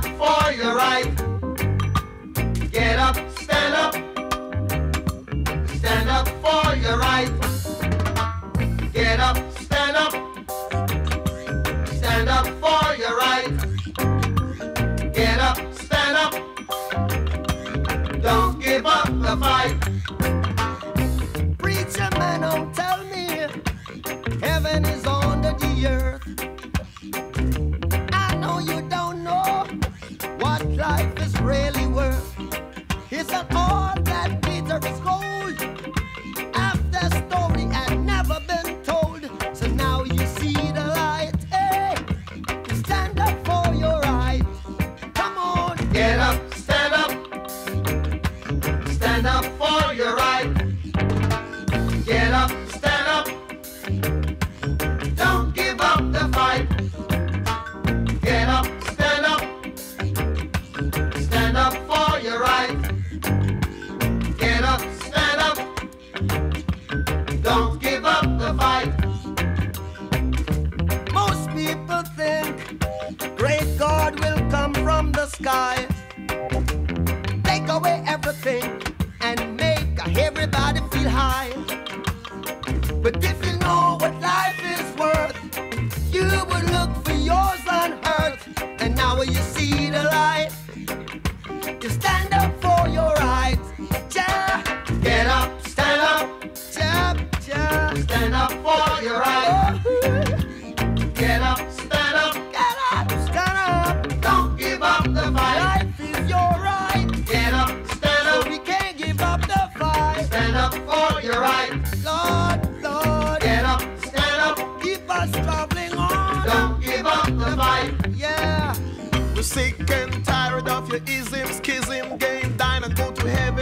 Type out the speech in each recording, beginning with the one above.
up for your right. Get up, stand up. Stand up for your right. Get up, stand up. Stand up for your right. Get up, stand up. Don't give up the fight. Preacher man, don't tell me heaven is under the earth. really work. It's an all that Peter is cold. After story had never been told. So now you see the light. Hey, stand up for your right. Come on, get up, stand up, stand up. Different You're sick and tired of your ism, schism game. Dine and go to heaven.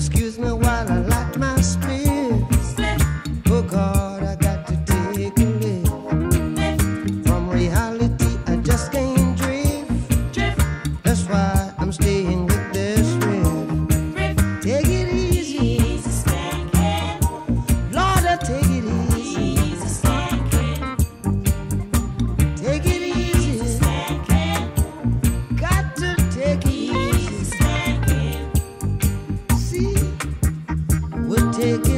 Excuse me